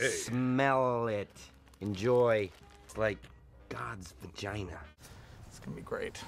Hey. Smell it. Enjoy. It's like God's vagina. It's gonna be great.